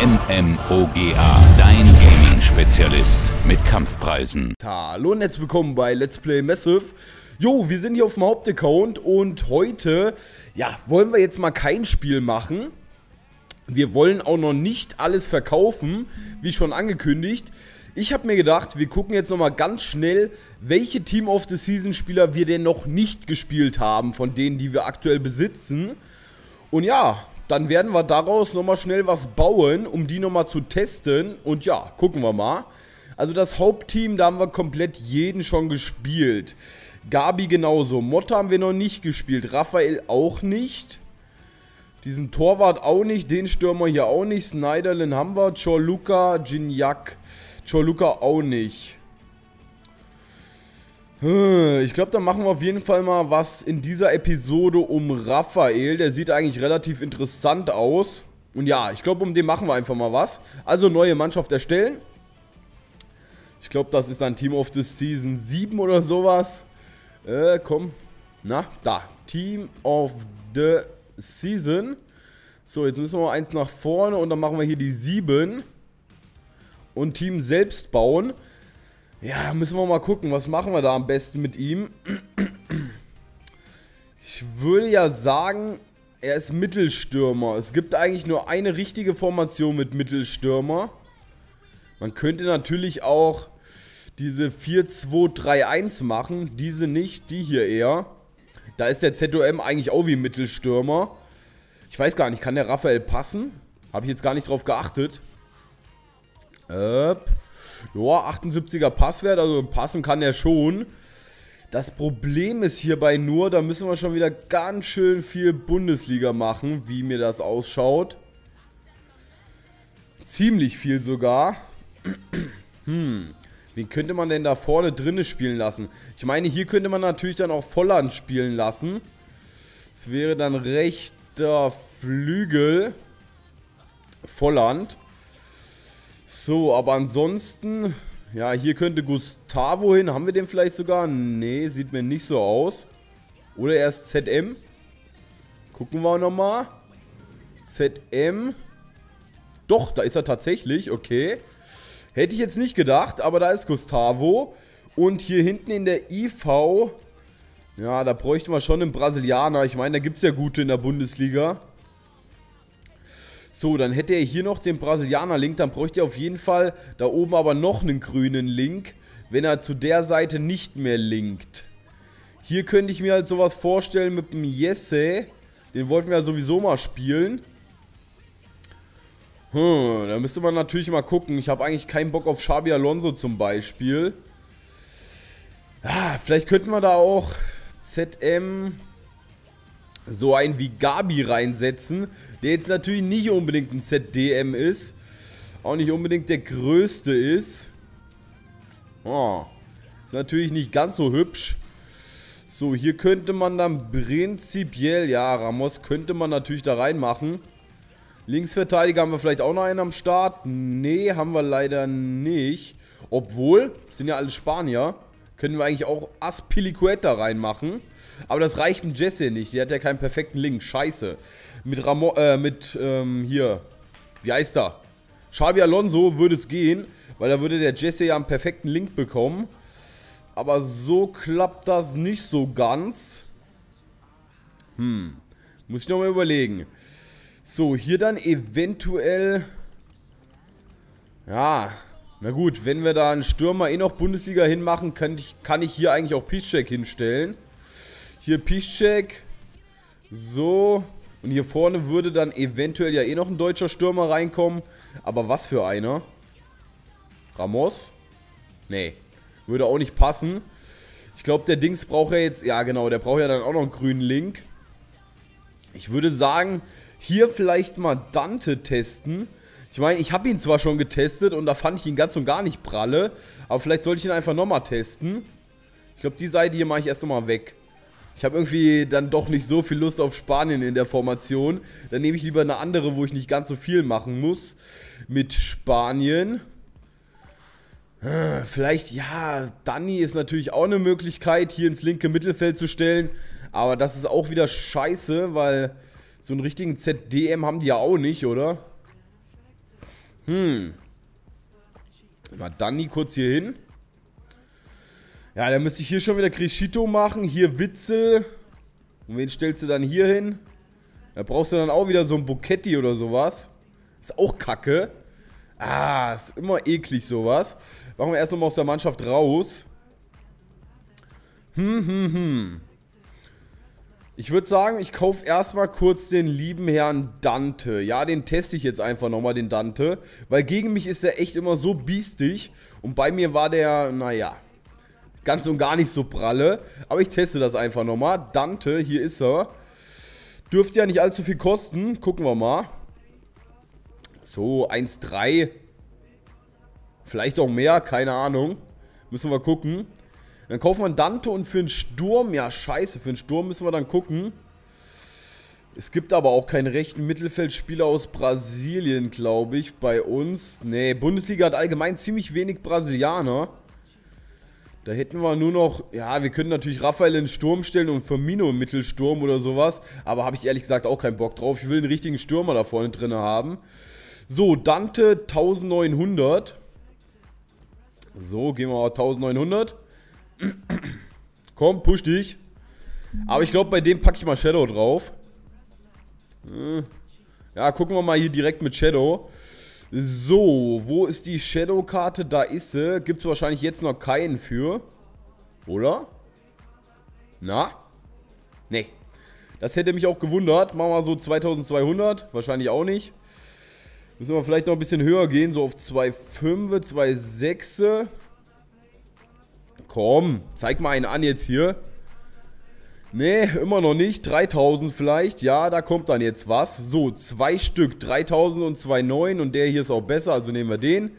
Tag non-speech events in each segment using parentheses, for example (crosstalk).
MMOGA, dein Gaming-Spezialist mit Kampfpreisen. Hallo und herzlich willkommen bei Let's Play Massive. Jo, wir sind hier auf dem Hauptaccount und heute, ja, wollen wir jetzt mal kein Spiel machen. Wir wollen auch noch nicht alles verkaufen, wie schon angekündigt. Ich habe mir gedacht, wir gucken jetzt nochmal ganz schnell, welche Team of the Season Spieler wir denn noch nicht gespielt haben, von denen, die wir aktuell besitzen. Und ja, dann werden wir daraus nochmal schnell was bauen, um die nochmal zu testen. Und ja, gucken wir mal. Also das Hauptteam, da haben wir komplett jeden schon gespielt. Gabi genauso. Motta haben wir noch nicht gespielt. Raphael auch nicht. Diesen Torwart auch nicht. Den Stürmer hier auch nicht. Snyderlin haben wir. Chorluka, Jinyak. Chorluka auch nicht. Hm, ich glaube, da machen wir auf jeden Fall mal was in dieser Episode um Raphael. Der sieht eigentlich relativ interessant aus. Und ja, ich glaube, um den machen wir einfach mal was. Also neue Mannschaft erstellen. Ich glaube, das ist ein Team of the Season 7 oder sowas. Äh, komm. Na, da. Team of the Season. So, jetzt müssen wir mal eins nach vorne und dann machen wir hier die 7. Und Team selbst bauen. Ja, müssen wir mal gucken, was machen wir da am besten mit ihm. Ich würde ja sagen, er ist Mittelstürmer. Es gibt eigentlich nur eine richtige Formation mit Mittelstürmer. Man könnte natürlich auch diese 4-2-3-1 machen. Diese nicht, die hier eher. Da ist der ZOM eigentlich auch wie Mittelstürmer. Ich weiß gar nicht, kann der Raphael passen? Habe ich jetzt gar nicht drauf geachtet. Öp. Ja, 78er Passwert, also passen kann er schon. Das Problem ist hierbei nur, da müssen wir schon wieder ganz schön viel Bundesliga machen, wie mir das ausschaut. Ziemlich viel sogar. (clears throat) Hm, wen könnte man denn da vorne drinne spielen lassen? Ich meine, hier könnte man natürlich dann auch Volland spielen lassen. Es wäre dann rechter Flügel. Volland. So, aber ansonsten, ja, hier könnte Gustavo hin. Haben wir den vielleicht sogar? Nee, sieht mir nicht so aus. Oder erst ZM. Gucken wir nochmal. ZM. Doch, da ist er tatsächlich, okay. Hätte ich jetzt nicht gedacht, aber da ist Gustavo. Und hier hinten in der IV, ja, da bräuchten wir schon einen Brasilianer. Ich meine, da gibt es ja gute in der Bundesliga. So, dann hätte er hier noch den Brasilianer-Link. Dann bräuchte er auf jeden Fall da oben aber noch einen grünen Link, wenn er zu der Seite nicht mehr linkt. Hier könnte ich mir halt sowas vorstellen mit dem Jesse. Den wollten wir ja sowieso mal spielen. Hm, da müsste man natürlich mal gucken. Ich habe eigentlich keinen Bock auf Xabi Alonso zum Beispiel. Ah, vielleicht könnten wir da auch ZM so einen wie Gabi reinsetzen, der jetzt natürlich nicht unbedingt ein ZDM ist, auch nicht unbedingt der größte ist. Oh, ist natürlich nicht ganz so hübsch. So, hier könnte man dann prinzipiell, ja, Ramos könnte man natürlich da reinmachen. Linksverteidiger haben wir vielleicht auch noch einen am Start. Nee, haben wir leider nicht. Obwohl, sind ja alle Spanier, können wir eigentlich auch Aspilicueta reinmachen. Aber das reicht mit Jesse nicht. Die hat ja keinen perfekten Link. Scheiße. Mit Ramon, äh, mit, ähm, hier. Wie heißt er? Xabi Alonso würde es gehen, weil da würde der Jesse ja einen perfekten Link bekommen. Aber so klappt das nicht so ganz. Hm. Muss ich nochmal überlegen. So, hier dann eventuell... Ja, na gut, wenn wir da einen Stürmer eh noch Bundesliga hinmachen, kann ich, kann ich hier eigentlich auch Piszczek hinstellen. Hier Piszczek. So. Und hier vorne würde dann eventuell ja eh noch ein deutscher Stürmer reinkommen. Aber was für einer? Ramos? Nee. Würde auch nicht passen. Ich glaube, der Dings braucht ja jetzt... Ja, genau. Der braucht ja dann auch noch einen grünen Link. Ich würde sagen, hier vielleicht mal Dante testen. Ich meine, ich habe ihn zwar schon getestet und da fand ich ihn ganz und gar nicht pralle. Aber vielleicht sollte ich ihn einfach nochmal testen. Ich glaube, die Seite hier mache ich erst nochmal weg. Ich habe irgendwie dann doch nicht so viel Lust auf Spanien in der Formation. Dann nehme ich lieber eine andere, wo ich nicht ganz so viel machen muss. Mit Spanien. Vielleicht, ja, Danny ist natürlich auch eine Möglichkeit, hier ins linke Mittelfeld zu stellen. Aber das ist auch wieder scheiße, weil so einen richtigen ZDM haben die ja auch nicht, oder? Hm. Mal Danny kurz hier hin. Ja, dann müsste ich hier schon wieder Crescito machen. Hier Witzel. Und wen stellst du dann hier hin? Da brauchst du dann auch wieder so ein Buketti oder sowas. Ist auch kacke. Ah, ist immer eklig sowas. Machen wir erst nochmal aus der Mannschaft raus. Hm, hm, hm. Ich würde sagen, ich kaufe erstmal kurz den lieben Herrn Dante. Ja, den teste ich jetzt einfach nochmal, den Dante. Weil gegen mich ist der echt immer so biestig. Und bei mir war der, naja, ganz und gar nicht so pralle. Aber ich teste das einfach nochmal. Dante, hier ist er. Dürfte ja nicht allzu viel kosten. Gucken wir mal. So, 1,3. Vielleicht auch mehr, keine Ahnung. Müssen wir gucken. Dann kaufen wir einen Dante und für einen Sturm, ja scheiße, für einen Sturm müssen wir dann gucken. Es gibt aber auch keinen rechten Mittelfeldspieler aus Brasilien, glaube ich, bei uns. Nee, Bundesliga hat allgemein ziemlich wenig Brasilianer. Da hätten wir nur noch, ja, wir können natürlich Raphael in Sturm stellen und Firmino im Mittelsturm oder sowas. Aber habe ich ehrlich gesagt auch keinen Bock drauf. Ich will einen richtigen Stürmer da vorne drin haben. So, Dante 1900. So, gehen wir mal 1900. (clears throat) Komm, push dich. Aber ich glaube, bei dem packe ich mal Shadow drauf. Äh, ja, gucken wir mal hier direkt mit Shadow. So, wo ist die Shadow-Karte? Da ist sie. Gibt es wahrscheinlich jetzt noch keinen für. Oder? Na? Nee. Das hätte mich auch gewundert. Machen wir so 2200. Wahrscheinlich auch nicht. Müssen wir vielleicht noch ein bisschen höher gehen. So auf 2,5, 2,6. Komm, zeig mal einen an jetzt hier. Nee, immer noch nicht. 3000 vielleicht. Ja, da kommt dann jetzt was. So, zwei Stück. 3000 und 2,9. Und der hier ist auch besser, also nehmen wir den.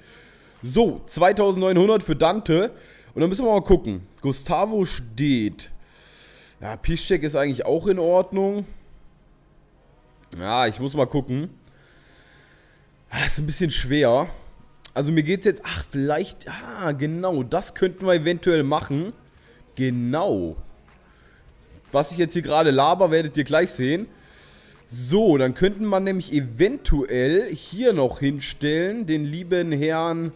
So, 2900 für Dante. Und dann müssen wir mal gucken. Gustavo steht. Ja, Piszczek ist eigentlich auch in Ordnung. Ja, ich muss mal gucken. Das ah, ist ein bisschen schwer. Also mir geht es jetzt, ach vielleicht, ah genau, das könnten wir eventuell machen. Genau. Was ich jetzt hier gerade laber, werdet ihr gleich sehen. So, dann könnten wir nämlich eventuell hier noch hinstellen, den lieben Herrn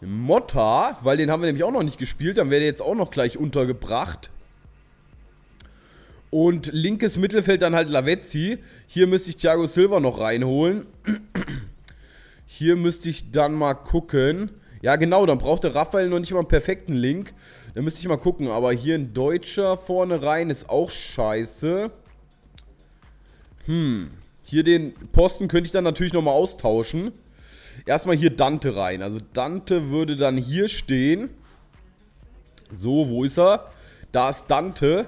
Motta, weil den haben wir nämlich auch noch nicht gespielt, dann wäre der jetzt auch noch gleich untergebracht. Und linkes Mittelfeld dann halt Lavezzi. Hier müsste ich Thiago Silva noch reinholen. (clears throat) Hier müsste ich dann mal gucken. Ja, genau, dann brauchte Raphael noch nicht mal einen perfekten Link. Da müsste ich mal gucken. Aber hier ein Deutscher vorne rein ist auch scheiße. Hm. Hier den Posten könnte ich dann natürlich nochmal austauschen. Erstmal hier Dante rein. Also Dante würde dann hier stehen. So, wo ist er? Da ist Dante.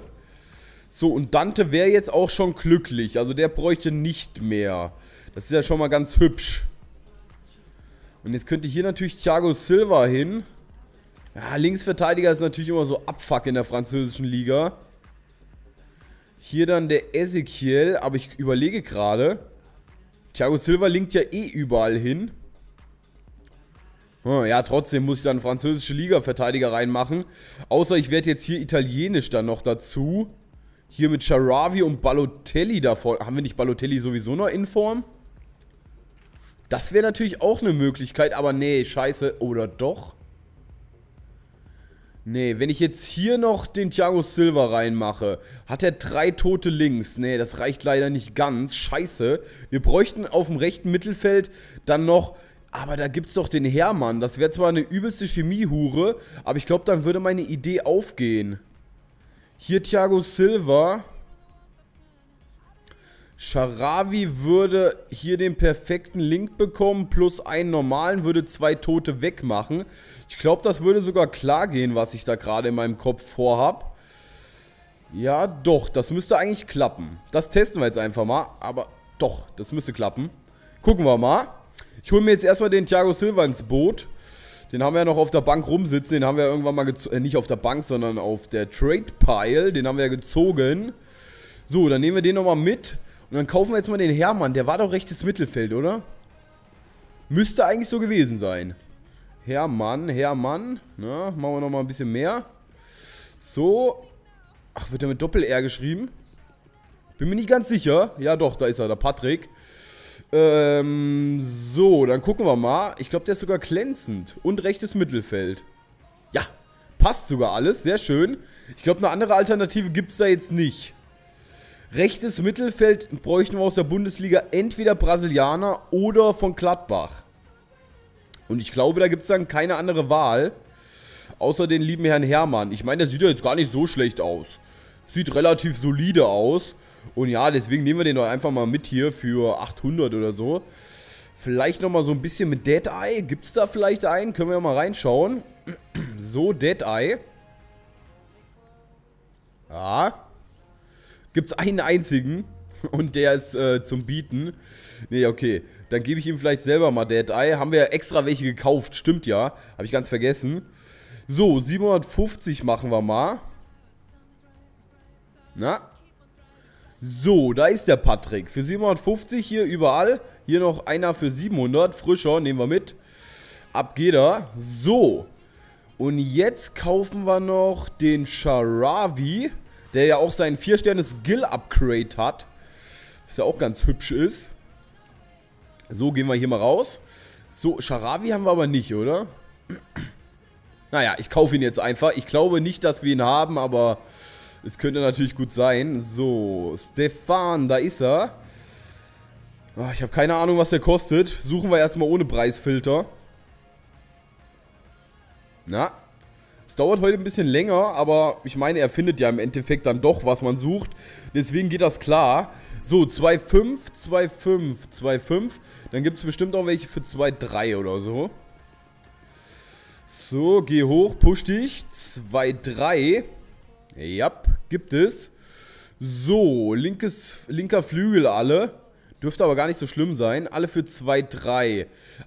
So, und Dante wäre jetzt auch schon glücklich. Also der bräuchte nicht mehr. Das ist ja schon mal ganz hübsch. Und jetzt könnte hier natürlich Thiago Silva hin. Ja, Linksverteidiger ist natürlich immer so Abfuck in der französischen Liga. Hier dann der Ezekiel, aber ich überlege gerade. Thiago Silva linkt ja eh überall hin. Hm, ja, trotzdem muss ich dann französische Liga-Verteidiger reinmachen. Außer ich werde jetzt hier italienisch dann noch dazu. Hier mit Charavi und Balotelli davor. Haben wir nicht Balotelli sowieso noch in Form? Das wäre natürlich auch eine Möglichkeit, aber nee, scheiße. Oder doch? Nee, wenn ich jetzt hier noch den Thiago Silva reinmache, hat er drei tote links. Nee, das reicht leider nicht ganz. Scheiße. Wir bräuchten auf dem rechten Mittelfeld dann noch... Aber da gibt's doch den Hermann. Das wäre zwar eine übelste Chemiehure, aber ich glaube, dann würde meine Idee aufgehen. Hier Thiago Silva. Sharavi würde hier den perfekten Link bekommen, plus einen normalen, würde zwei Tote wegmachen. Ich glaube, das würde sogar klar gehen, was ich da gerade in meinem Kopf vorhab. Ja, doch, das müsste eigentlich klappen. Das testen wir jetzt einfach mal, aber doch, das müsste klappen. Gucken wir mal. Ich hole mir jetzt erstmal den Thiago Silva ins Boot. Den haben wir ja noch auf der Bank rumsitzen. Den haben wir irgendwann mal gezogen. Äh, nicht auf der Bank, sondern auf der Trade Pile. Den haben wir ja gezogen. So, dann nehmen wir den nochmal mit. Und dann kaufen wir jetzt mal den Hermann. Der war doch rechtes Mittelfeld, oder? Müsste eigentlich so gewesen sein. Hermann, Hermann. Na, machen wir nochmal ein bisschen mehr. So. Ach, wird er mit Doppel-R geschrieben? Bin mir nicht ganz sicher. Ja doch, da ist er, der Patrick. Ähm, so, dann gucken wir mal. Ich glaube, der ist sogar glänzend. Und rechtes Mittelfeld. Ja, passt sogar alles. Sehr schön. Ich glaube, eine andere Alternative gibt es da jetzt nicht. Rechtes Mittelfeld bräuchten wir aus der Bundesliga entweder Brasilianer oder von Gladbach. Und ich glaube, da gibt es dann keine andere Wahl. Außer den lieben Herrn Hermann. Ich meine, der sieht ja jetzt gar nicht so schlecht aus. Sieht relativ solide aus. Und ja, deswegen nehmen wir den doch einfach mal mit hier für 800 oder so. Vielleicht nochmal so ein bisschen mit Dead Eye. Gibt es da vielleicht einen? Können wir mal reinschauen. (clears throat) So, Dead Eye. Ja. Gibt es einen einzigen. (laughs) Und der ist äh, zum Bieten. Nee, okay. Dann gebe ich ihm vielleicht selber mal Dead Eye. Haben wir extra welche gekauft. Stimmt ja. Habe ich ganz vergessen. So, 750 machen wir mal. Na, so, da ist der Patrick. Für 750 hier überall. Hier noch einer für 700. Frischer, nehmen wir mit. Ab geht er. So. Und jetzt kaufen wir noch den Sharavi. Der ja auch sein 4-Sterne-Skill-Upgrade hat. Was ja auch ganz hübsch ist. So, gehen wir hier mal raus. So, Sharavi haben wir aber nicht, oder? (clears throat) Naja, ich kaufe ihn jetzt einfach. Ich glaube nicht, dass wir ihn haben, aber es könnte natürlich gut sein. So, Stefan, da ist er. Oh, ich habe keine Ahnung, was der kostet. Suchen wir erstmal ohne Preisfilter. Na, es dauert heute ein bisschen länger, aber ich meine, er findet ja im Endeffekt dann doch, was man sucht. Deswegen geht das klar. So, 2,5, 2,5, 2,5. Dann gibt es bestimmt auch welche für 2,3 oder so. So, geh hoch, push dich. 2,3. Ja, gibt es. So, linkes, linker Flügel alle. Dürfte aber gar nicht so schlimm sein. Alle für 2-3.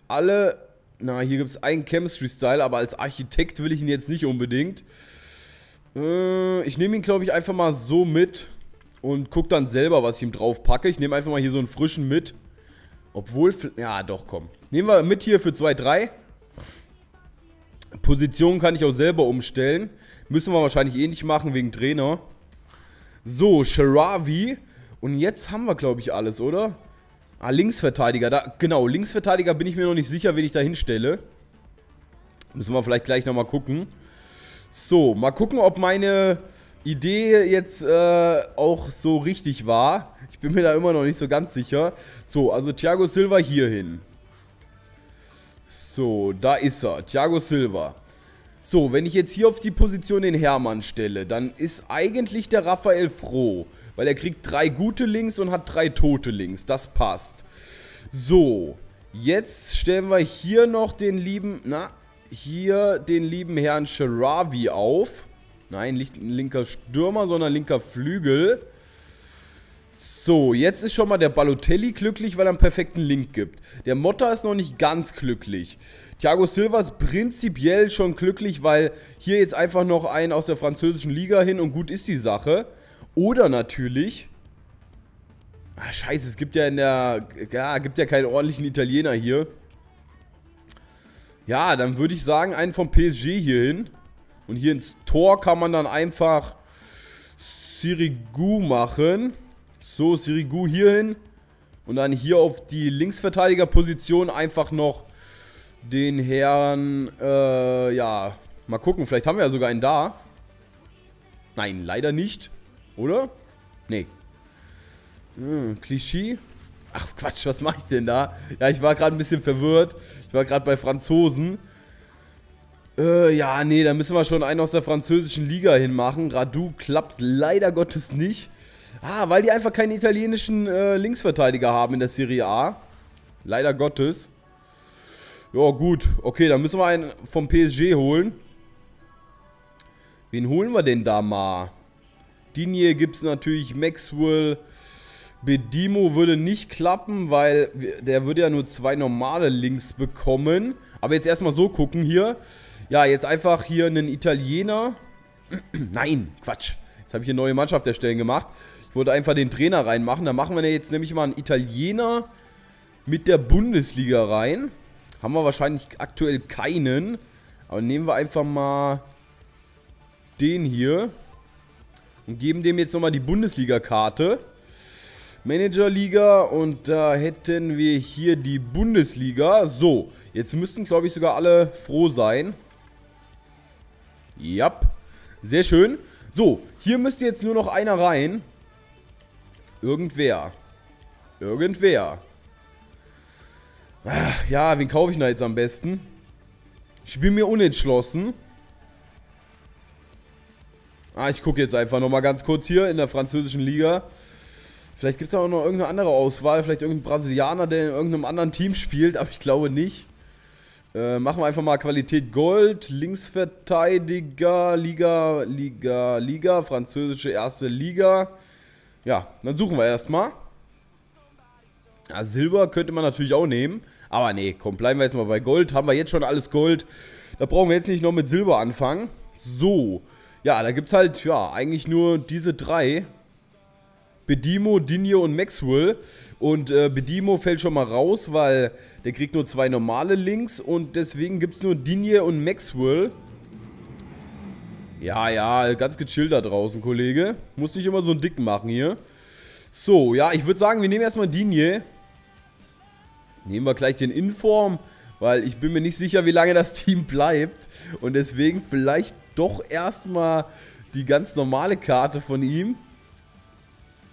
Alle, na, hier gibt es einen Chemistry-Style, aber als Architekt will ich ihn jetzt nicht unbedingt. Äh, ich nehme ihn, glaube ich, einfach mal so mit und gucke dann selber, was ich ihm drauf packe. Ich nehme einfach mal hier so einen frischen mit. Obwohl, ja, doch, komm. Nehmen wir mit hier für 2-3. Position kann ich auch selber umstellen. Müssen wir wahrscheinlich eh nicht machen wegen Trainer. So, Sharavi. Und jetzt haben wir, glaube ich, alles, oder? Ah, Linksverteidiger. Da, genau, Linksverteidiger bin ich mir noch nicht sicher, wen ich da hinstelle. Müssen wir vielleicht gleich nochmal gucken. So, mal gucken, ob meine Idee jetzt äh, auch so richtig war. Ich bin mir da immer noch nicht so ganz sicher. So, also Thiago Silva hier hin. So, da ist er. Thiago Silva. So, wenn ich jetzt hier auf die Position den Hermann stelle, dann ist eigentlich der Raphael froh. Weil er kriegt drei gute Links und hat drei tote Links. Das passt. So, jetzt stellen wir hier noch den lieben, na, hier den lieben Herrn Sharavi auf. Nein, nicht ein linker Stürmer, sondern linker Flügel. So, jetzt ist schon mal der Balotelli glücklich, weil er einen perfekten Link gibt. Der Motta ist noch nicht ganz glücklich. Thiago Silva ist prinzipiell schon glücklich, weil hier jetzt einfach noch ein aus der französischen Liga hin und gut ist die Sache. Oder natürlich... Ah, scheiße, es gibt ja in der... Ja, gibt ja keinen ordentlichen Italiener hier. Ja, dann würde ich sagen, einen vom PSG hier hin. Und hier ins Tor kann man dann einfach Sirigu machen. So, Sirigu hier hin. Und dann hier auf die Linksverteidigerposition einfach noch den Herrn, äh, ja, mal gucken, vielleicht haben wir ja sogar einen da. Nein, leider nicht. Oder? Nee. Hm, Klischee. Ach Quatsch, was mache ich denn da? Ja, ich war gerade ein bisschen verwirrt. Ich war gerade bei Franzosen. Äh, ja, nee, da müssen wir schon einen aus der französischen Liga hinmachen. Radu klappt leider Gottes nicht. Ah, weil die einfach keinen italienischen äh, Linksverteidiger haben in der Serie A. Leider Gottes. Ja, gut. Okay, dann müssen wir einen vom PSG holen. Wen holen wir denn da mal? Digne gibt es natürlich. Maxwell. Bedimo würde nicht klappen, weil der würde ja nur zwei normale Links bekommen. Aber jetzt erstmal so gucken hier. Ja, jetzt einfach hier einen Italiener. (clears throat) Nein, Quatsch. Jetzt habe ich hier neue Mannschaft erstellen gemacht. Ich wollte einfach den Trainer reinmachen. Da machen wir jetzt nämlich mal einen Italiener mit der Bundesliga rein. Haben wir wahrscheinlich aktuell keinen. Aber nehmen wir einfach mal den hier. Und geben dem jetzt nochmal die Bundesliga-Karte. Managerliga und da hätten wir hier die Bundesliga. So, jetzt müssten, glaube ich, sogar alle froh sein. Ja, sehr schön. So, hier müsste jetzt nur noch einer rein. Irgendwer. Irgendwer. Ah, ja, wen kaufe ich da jetzt am besten? Ich bin mir unentschlossen. Ah, ich gucke jetzt einfach nochmal ganz kurz hier in der französischen Liga. Vielleicht gibt es auch noch irgendeine andere Auswahl. Vielleicht irgendein Brasilianer, der in irgendeinem anderen Team spielt, aber ich glaube nicht. Äh, machen wir einfach mal Qualität Gold, Linksverteidiger, Liga, Liga, Liga, französische erste Liga. Ja, dann suchen wir erstmal. Ja, Silber könnte man natürlich auch nehmen. Aber nee, komm, bleiben wir jetzt mal bei Gold. Haben wir jetzt schon alles Gold. Da brauchen wir jetzt nicht noch mit Silber anfangen. So. Ja, da gibt es halt, ja, eigentlich nur diese drei. Bedimo, Dinho und Maxwell. Und äh, Bedimo fällt schon mal raus, weil der kriegt nur zwei normale Links. Und deswegen gibt es nur Dinho und Maxwell. Ja, ja, ganz gechillt da draußen, Kollege. Muss nicht immer so einen dicken machen hier. So, ja, ich würde sagen, wir nehmen erstmal Dinje. Nehmen wir gleich den Inform, weil ich bin mir nicht sicher, wie lange das (laughs) Team bleibt. Und deswegen vielleicht doch erstmal die ganz normale Karte von ihm.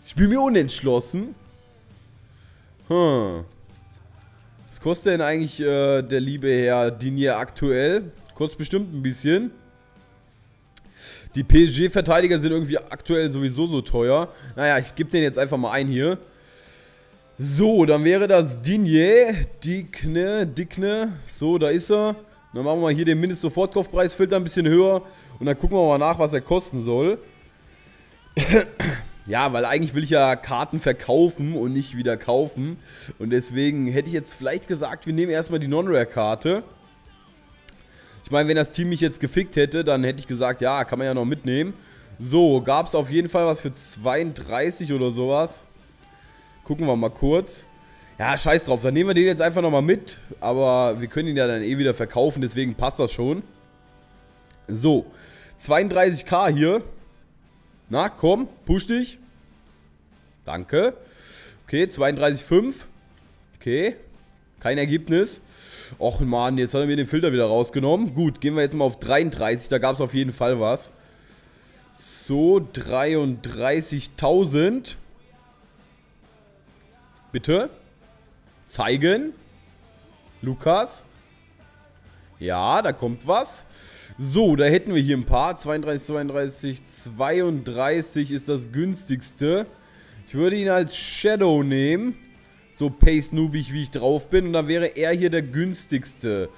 Ich bin mir unentschlossen. Hm. Was kostet denn eigentlich äh, der liebe Herr Dinier aktuell? Kostet bestimmt ein bisschen. Die PSG-Verteidiger sind irgendwie aktuell sowieso so teuer. Naja, ich gebe den jetzt einfach mal ein hier. So, dann wäre das Digne, Digne, Digne. So, da ist er. Dann machen wir hier den Mindest-Sofortkaufpreis-Filter ein bisschen höher. Und dann gucken wir mal nach, was er kosten soll. (clears throat) ja, weil eigentlich will ich ja Karten verkaufen und nicht wieder kaufen. Und deswegen hätte ich jetzt vielleicht gesagt, wir nehmen erstmal die Non-Rare-Karte. Ich meine, wenn das Team mich jetzt gefickt hätte, dann hätte ich gesagt, ja, kann man ja noch mitnehmen. So, gab es auf jeden Fall was für 32 oder sowas. Gucken wir mal kurz. Ja, scheiß drauf, dann nehmen wir den jetzt einfach nochmal mit. Aber wir können ihn ja dann eh wieder verkaufen, deswegen passt das schon. So, 32k hier. Na, komm, push dich. Danke. Okay, 32,5. Okay, kein Ergebnis. Och man, jetzt hat er mir den Filter wieder rausgenommen. Gut, gehen wir jetzt mal auf 33. Da gab es auf jeden Fall was. So, 33.000. Bitte. Zeigen. Lukas. Ja, da kommt was. So, da hätten wir hier ein paar. 32, 32, 32 ist das günstigste. Ich würde ihn als Shadow nehmen so pace-noobig wie ich drauf bin. Und dann wäre er hier der günstigste.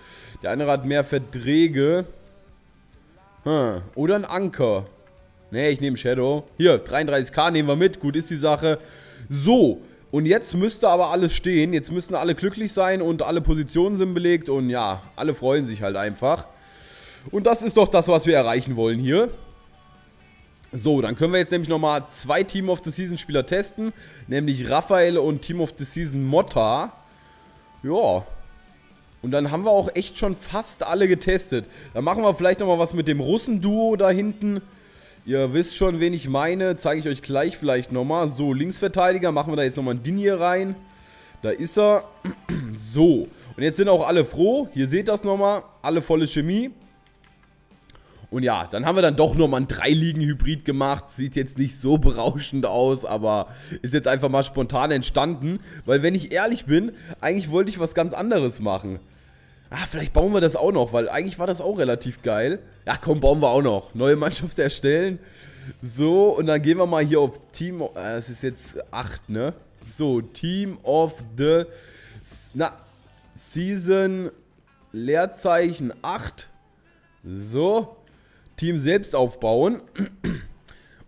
Der andere hat mehr Verträge. Hm. Oder ein Anker. Ne, ich nehme Shadow. Hier, 33k nehmen wir mit. Gut ist die Sache. So. Und jetzt müsste aber alles stehen. Jetzt müssen alle glücklich sein und alle Positionen sind belegt. Und ja, alle freuen sich halt einfach. Und das ist doch das, was wir erreichen wollen hier. So, dann können wir jetzt nämlich nochmal zwei Team of the Season Spieler testen. Nämlich Raphael und Team of the Season Motta. Ja. Und dann haben wir auch echt schon fast alle getestet. Dann machen wir vielleicht nochmal was mit dem Russen-Duo da hinten. Ihr wisst schon, wen ich meine. Zeige ich euch gleich vielleicht nochmal. So, Linksverteidiger. Machen wir da jetzt nochmal einen Din hier rein. Da ist er. (clears throat) So. Und jetzt sind auch alle froh. Hier seht das nochmal. Alle volle Chemie. Und ja, dann haben wir dann doch nochmal ein Dreiligen-Hybrid gemacht. Sieht jetzt nicht so berauschend aus, aber ist jetzt einfach mal spontan entstanden. Weil wenn ich ehrlich bin, eigentlich wollte ich was ganz anderes machen. Ah, vielleicht bauen wir das auch noch, weil eigentlich war das auch relativ geil. Ja, komm, bauen wir auch noch. Neue Mannschaft erstellen. So, und dann gehen wir mal hier auf Team... Äh, es ist jetzt 8, ne? So, Team of the... Na, Season Leerzeichen 8. So. Team selbst aufbauen.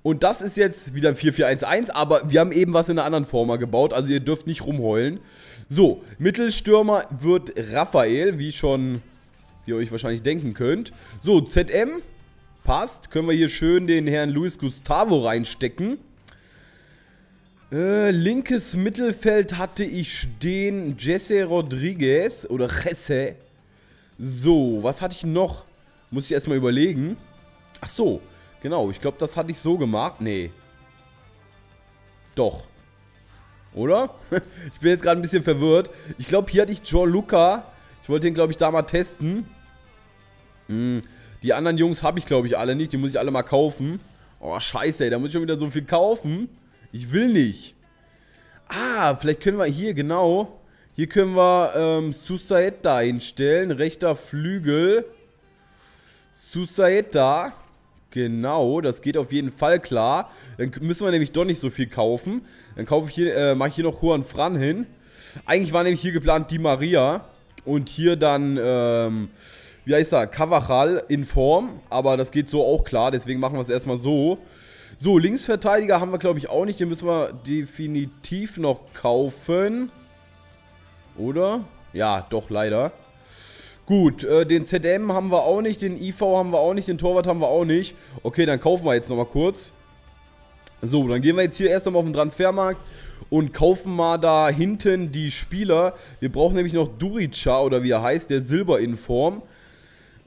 Und das ist jetzt wieder 4-4-1-1, aber wir haben eben was in einer anderen Form gebaut, also ihr dürft nicht rumheulen. So, Mittelstürmer wird Raphael, wie schon, ihr euch wahrscheinlich denken könnt. So, ZM, passt. Können wir hier schön den Herrn Luis Gustavo reinstecken. Äh, linkes Mittelfeld hatte ich stehen Jesse Rodriguez oder Jesse. So, was hatte ich noch? Muss ich erstmal überlegen. Ach so, genau. Ich glaube, das hatte ich so gemacht. Nee. Doch. Oder? (laughs) ich bin jetzt gerade ein bisschen verwirrt. Ich glaube, hier hatte ich John Luca. Ich wollte den, glaube ich, da mal testen. Hm. Die anderen Jungs habe ich, glaube ich, alle nicht. Die muss ich alle mal kaufen. Oh, scheiße, ey. Da muss ich schon wieder so viel kaufen. Ich will nicht. Ah, vielleicht können wir hier, genau. Hier können wir ähm, Susaeta einstellen. Rechter Flügel. Susaeta. Genau, das geht auf jeden Fall klar. Dann müssen wir nämlich doch nicht so viel kaufen. Dann kaufe ich hier, äh, mache ich hier noch Juan Fran hin. Eigentlich war nämlich hier geplant die Maria. Und hier dann, ähm, wie heißt er, Cavachal in Form. Aber das geht so auch klar, deswegen machen wir es erstmal so. So, Linksverteidiger haben wir, glaube ich, auch nicht. Den müssen wir definitiv noch kaufen. Oder? Ja, doch, leider. Gut, äh, den ZM haben wir auch nicht, den IV haben wir auch nicht, den Torwart haben wir auch nicht. Okay, dann kaufen wir jetzt nochmal kurz. So, dann gehen wir jetzt hier erst einmal auf den Transfermarkt und kaufen mal da hinten die Spieler. Wir brauchen nämlich noch Durica oder wie er heißt, der Silber in Form.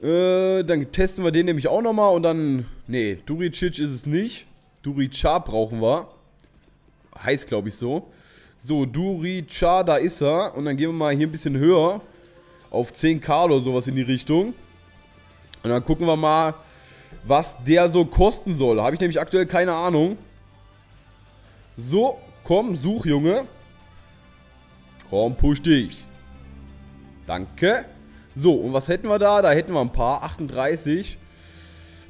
Äh, dann testen wir den nämlich auch nochmal und dann... Nee, Duricic ist es nicht. Durica brauchen wir. Heißt, glaube ich, so. So, Durica, da ist er. Und dann gehen wir mal hier ein bisschen höher auf 10k oder sowas in die Richtung. Und dann gucken wir mal, was der so kosten soll. Habe ich nämlich aktuell keine Ahnung. So, komm, such, Junge. Komm, push dich. Danke. So, und was hätten wir da? Da hätten wir ein paar. 38.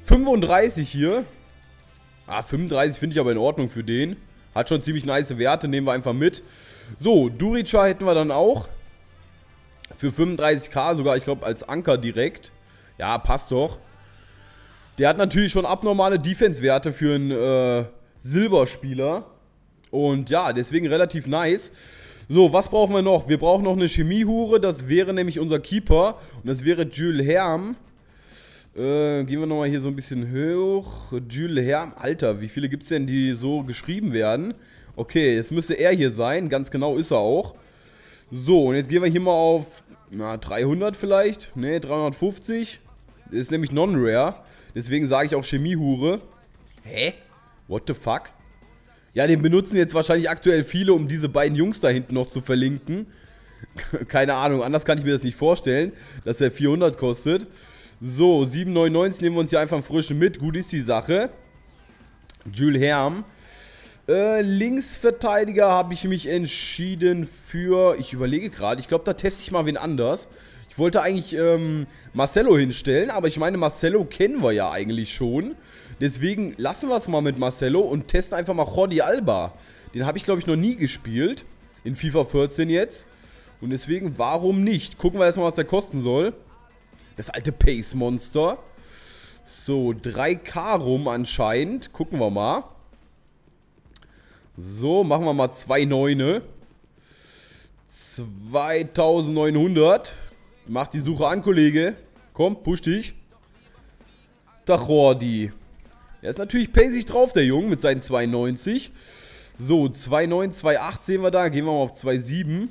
35 hier. Ah, 35 finde ich aber in Ordnung für den. Hat schon ziemlich nice Werte, nehmen wir einfach mit. So, Durica hätten wir dann auch. Für 35k sogar, ich glaube, als Anker direkt. Ja, passt doch. Der hat natürlich schon abnormale Defense-Werte für einen äh, Silberspieler. Und ja, deswegen relativ nice. So, was brauchen wir noch? Wir brauchen noch eine Chemiehure. Das wäre nämlich unser Keeper. Und das wäre Jules Herm. Äh, gehen wir nochmal hier so ein bisschen hoch. Jules Herm. Alter, wie viele gibt es denn, die so geschrieben werden? Okay, jetzt müsste er hier sein. Ganz genau ist er auch. So, und jetzt gehen wir hier mal auf na, 300 vielleicht. Ne, 350. Das ist nämlich non-rare. Deswegen sage ich auch Chemiehure. Hä? What the fuck? Ja, den benutzen jetzt wahrscheinlich aktuell viele, um diese beiden Jungs da hinten noch zu verlinken. (laughs) Keine Ahnung, anders kann ich mir das nicht vorstellen, dass er 400 kostet. So, 7,99 nehmen wir uns hier einfach frischen mit. Gut ist die Sache. Jules Herm. Äh, Linksverteidiger habe ich mich entschieden für, ich überlege gerade, ich glaube, da teste ich mal wen anders. Ich wollte eigentlich ähm, Marcelo hinstellen, aber ich meine, Marcelo kennen wir ja eigentlich schon. Deswegen lassen wir es mal mit Marcelo und testen einfach mal Jordi Alba. Den habe ich, glaube ich, noch nie gespielt. In FIFA 14 jetzt. Und deswegen, warum nicht? Gucken wir erstmal, was der kosten soll. Das alte Pace-Monster. So, 3K rum anscheinend. Gucken wir mal. So, machen wir mal zwei Neune. 2900. Mach die Suche an, Kollege. Komm, push dich. Tachordi. Er ist natürlich pacig drauf, der Junge, mit seinen 92. So, 2,9, 2,8 sehen wir da. Gehen wir mal auf 2,7.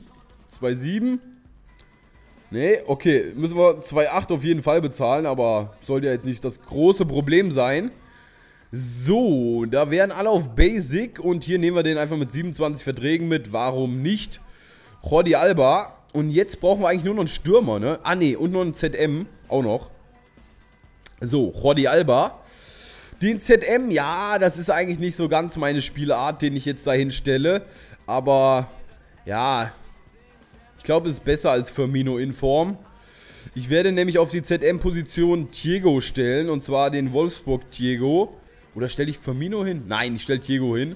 2,7. Ne, okay. Müssen wir 2,8 auf jeden Fall bezahlen, aber sollte ja jetzt nicht das große Problem sein. So, da wären alle auf Basic und hier nehmen wir den einfach mit 27 Verträgen mit. Warum nicht? Jordi Alba. Und jetzt brauchen wir eigentlich nur noch einen Stürmer, ne? Ah, ne, und noch einen ZM. Auch noch. So, Jordi Alba. Den ZM, ja, das ist eigentlich nicht so ganz meine Spielart, den ich jetzt dahin stelle. Aber, ja, ich glaube, es ist besser als Firmino in Form. Ich werde nämlich auf die ZM-Position Diego stellen, und zwar den Wolfsburg Diego. Oder stelle ich Firmino hin? Nein, ich stelle Diego hin.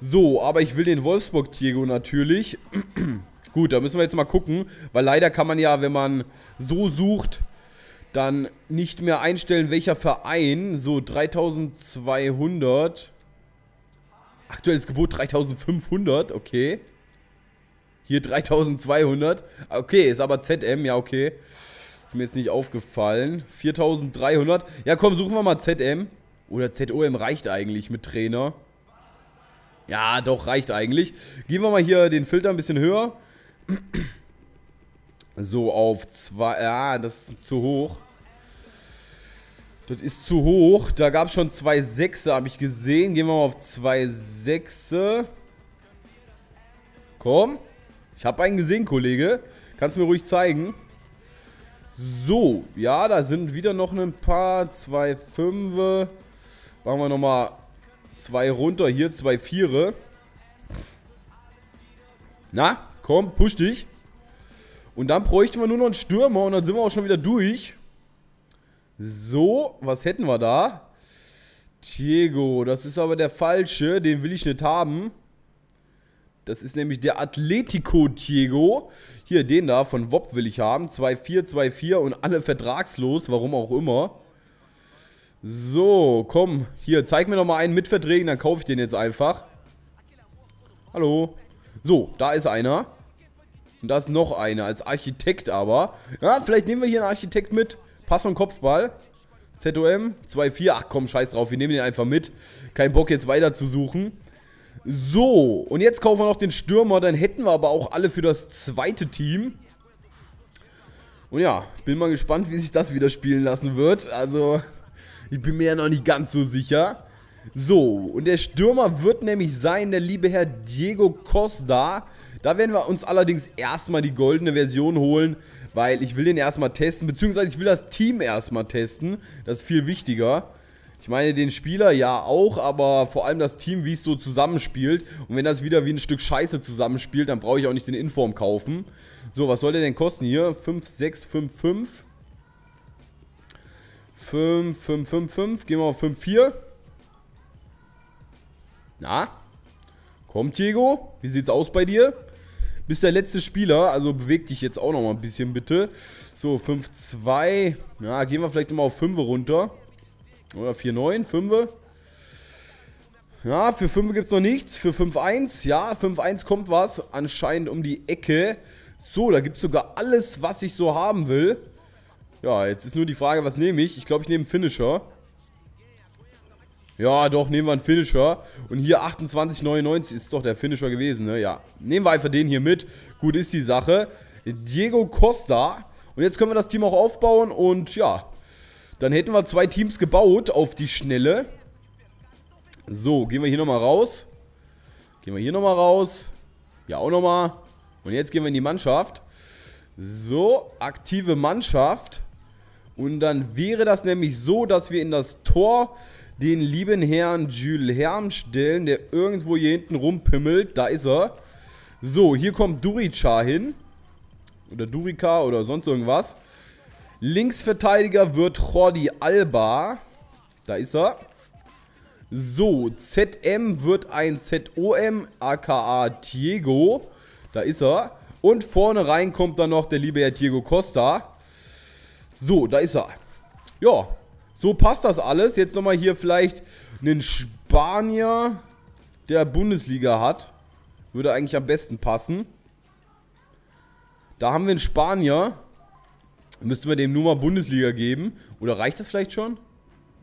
So, aber ich will den Wolfsburg Diego natürlich. (clears throat) Gut, da müssen wir jetzt mal gucken, weil leider kann man ja, wenn man so sucht, dann nicht mehr einstellen, welcher Verein. So, 3200. Aktuelles Gebot 3500, okay. Hier 3200. Okay, ist aber ZM, ja, okay. Ist mir jetzt nicht aufgefallen. 4300. Ja, komm, suchen wir mal ZM. Oder ZOM reicht eigentlich mit Trainer. Ja, doch, reicht eigentlich. Gehen wir mal hier den Filter ein bisschen höher. So, auf zwei. Ja, das ist zu hoch. Das ist zu hoch. Da gab es schon zwei Sechse, habe ich gesehen. Gehen wir mal auf zwei Sechse. Komm. Ich habe einen gesehen, Kollege. Kannst mir ruhig zeigen. So, ja, da sind wieder noch ein paar. Zwei Fünfe. Machen wir nochmal zwei runter. Hier zwei Viere. Na, komm, push dich. Und dann bräuchten wir nur noch einen Stürmer und dann sind wir auch schon wieder durch. So, was hätten wir da? Diego, das ist aber der falsche, den will ich nicht haben. Das ist nämlich der Atletico Diego. Hier, den da von WOP will ich haben. 2-4, 2-4 und alle vertragslos, warum auch immer. So, komm, hier, zeig mir noch mal einen mit Verträgen, dann kaufe ich den jetzt einfach. Hallo. So, da ist einer. Und da ist noch einer, als Architekt aber. Ja, vielleicht nehmen wir hier einen Architekt mit. Pass und Kopfball. ZOM 2-4. Ach komm, scheiß drauf, wir nehmen den einfach mit. Kein Bock jetzt weiter zu suchen. So, und jetzt kaufen wir noch den Stürmer. Dann hätten wir aber auch alle für das zweite Team. Und ja, bin mal gespannt, wie sich das wieder spielen lassen wird. Also, ich bin mir ja noch nicht ganz so sicher. So, und der Stürmer wird nämlich sein, der liebe Herr Diego Costa. Da werden wir uns allerdings erstmal die goldene Version holen, weil ich will den erstmal testen, beziehungsweise ich will das Team erstmal testen. Das ist viel wichtiger. Ich meine den Spieler ja auch, aber vor allem das Team, wie es so zusammenspielt. Und wenn das wieder wie ein Stück Scheiße zusammenspielt, dann brauche ich auch nicht den Inform kaufen. So, was soll der denn kosten hier? 5, 6, 5, 5. 5, 5, 5, 5. Gehen wir auf 5, 4. Na? Kommt, Diego? Wie sieht's aus bei dir? Bist der letzte Spieler, also beweg dich jetzt auch noch mal ein bisschen, bitte. So, 5, 2. Ja, gehen wir vielleicht nochmal auf 5 runter. Oder 4, 9, 5. Ja, für 5 gibt es noch nichts. Für 5, 1. Ja, 5, 1 kommt was. Anscheinend um die Ecke. So, da gibt es sogar alles, was ich so haben will. Ja, jetzt ist nur die Frage, was nehme ich? Ich glaube, ich nehme Finisher. Ja, doch, nehmen wir einen Finisher. Und hier 28,99 ist doch der Finisher gewesen, ne? Ja. Nehmen wir einfach den hier mit. Gut ist die Sache. Diego Costa. Und jetzt können wir das Team auch aufbauen und ja. Dann hätten wir zwei Teams gebaut auf die Schnelle. So, gehen wir hier nochmal raus. Gehen wir hier nochmal raus. Hier auch nochmal. Und jetzt gehen wir in die Mannschaft. So, aktive Mannschaft. Und dann wäre das nämlich so, dass wir in das Tor den lieben Herrn Jules Herm stellen, der irgendwo hier hinten rumpimmelt. Da ist er. So, hier kommt Durica hin. Oder Durika oder sonst irgendwas. Linksverteidiger wird Jordi Alba. Da ist er. So, ZM wird ein ZOM, aka Diego. Da ist er. Und vorne rein kommt dann noch der liebe Herr Diego Costa. So, da ist er. Ja, so passt das alles. Jetzt nochmal hier vielleicht einen Spanier, der Bundesliga hat. Würde eigentlich am besten passen. Da haben wir einen Spanier. Müssten wir dem nur mal Bundesliga geben. Oder reicht das vielleicht schon?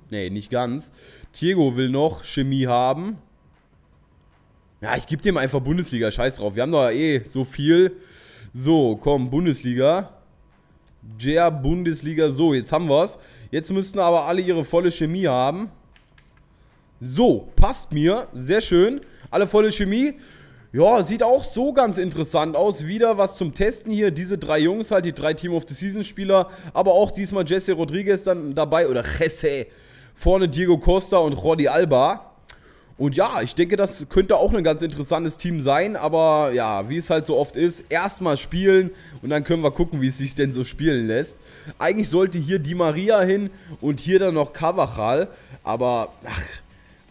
Nee, nicht ganz. Diego will noch Chemie haben. Ja, ich gebe dem einfach Bundesliga. Scheiß drauf. Wir haben doch eh so viel. So, komm, Bundesliga. Der Bundesliga. So, jetzt haben wir es. Jetzt müssten aber alle ihre volle Chemie haben. So, passt mir. Sehr schön. Alle volle Chemie. Ja, sieht auch so ganz interessant aus. Wieder was zum Testen hier. Diese drei Jungs halt, die drei Team of the Season Spieler. Aber auch diesmal Jesse Rodriguez dann dabei. Oder Jesse. Vorne Diego Costa und Jordi Alba. Und ja, ich denke, das könnte auch ein ganz interessantes Team sein. Aber ja, wie es halt so oft ist, erstmal spielen und dann können wir gucken, wie es sich denn so spielen lässt. Eigentlich sollte hier Di Maria hin und hier dann noch Cavachal. Aber ach,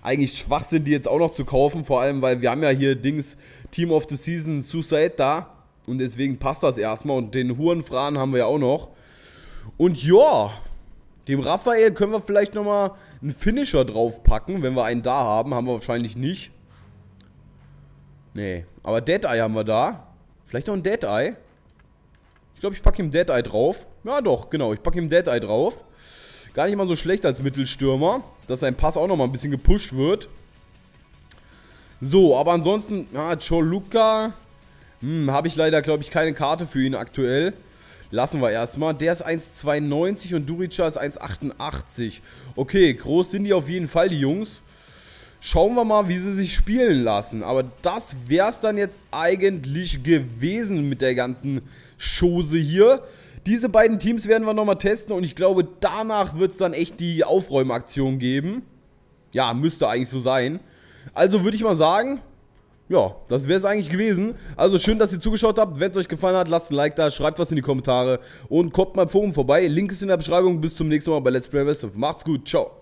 eigentlich schwach sind die jetzt auch noch zu kaufen. Vor allem, weil wir haben ja hier Dings Team of the Season Suicide da. Und deswegen passt das erstmal. Und den Hurenfrauen haben wir ja auch noch. Und ja, dem Raphael können wir vielleicht nochmal einen Finisher draufpacken, wenn wir einen da haben. Haben wir wahrscheinlich nicht. Nee, aber Deadeye haben wir da. Vielleicht noch ein Deadeye. Ich glaube, ich packe ihm Deadeye drauf. Ja doch, genau, ich packe ihm Deadeye drauf. Gar nicht mal so schlecht als Mittelstürmer, dass sein Pass auch nochmal ein bisschen gepusht wird. So, aber ansonsten, ja, Choluka, hm, habe ich leider, glaube ich, keine Karte für ihn aktuell. Lassen wir erstmal. Der ist 1,92 und Durica ist 1,88. Okay, groß sind die auf jeden Fall, die Jungs. Schauen wir mal, wie sie sich spielen lassen. Aber das wäre es dann jetzt eigentlich gewesen mit der ganzen Chose hier. Diese beiden Teams werden wir nochmal testen und ich glaube, danach wird es dann echt die Aufräumaktion geben. Ja, müsste eigentlich so sein. Also würde ich mal sagen, ja, das wäre es eigentlich gewesen. Also schön, dass ihr zugeschaut habt. Wenn es euch gefallen hat, lasst ein Like da, schreibt was in die Kommentare und kommt mal im Forum vorbei. Link ist in der Beschreibung. Bis zum nächsten Mal bei Let's Play Best of. Macht's gut, ciao.